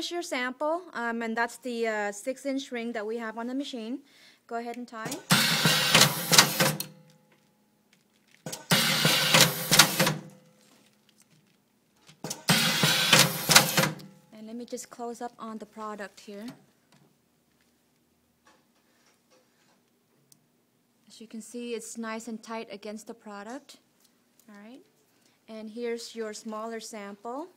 here's your sample, um, and that's the uh, six inch ring that we have on the machine. Go ahead and tie. And let me just close up on the product here. As you can see, it's nice and tight against the product. All right. And here's your smaller sample.